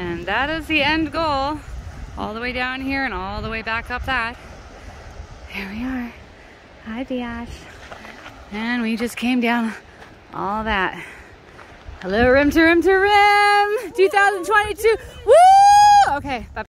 And that is the end goal. All the way down here and all the way back up that. Here we are. Hi, Biash. And we just came down all that. Hello, rim to rim to rim. 2022. Woo! Okay, bye.